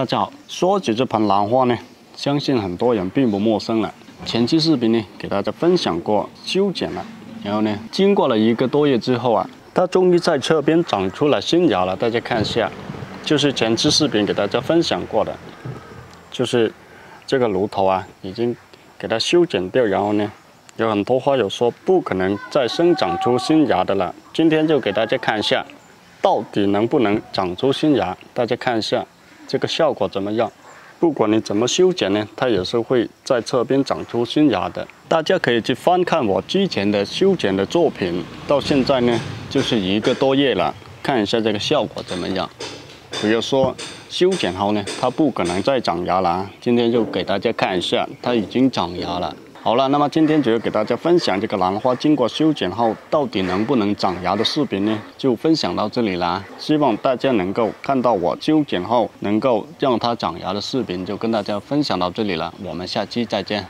大家好，说起这盆兰花呢，相信很多人并不陌生了。前期视频呢，给大家分享过修剪了，然后呢，经过了一个多月之后啊，它终于在侧边长出了新芽了。大家看一下，就是前期视频给大家分享过的，就是这个炉头啊，已经给它修剪掉，然后呢，有很多花友说不可能再生长出新芽的了。今天就给大家看一下，到底能不能长出新芽？大家看一下这个效果怎么样？不管你怎么修剪呢，它也是会在侧边长出新芽的。大家可以去翻看我之前的修剪的作品，到现在呢就是一个多月了，看一下这个效果怎么样。比如说修剪后呢，它不可能再长芽了啊。今天就给大家看一下，它已经长芽了。好了，那么今天主要给大家分享这个兰花经过修剪后到底能不能长芽的视频呢，就分享到这里啦。希望大家能够看到我修剪后能够让它长芽的视频，就跟大家分享到这里了。我们下期再见。